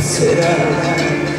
será?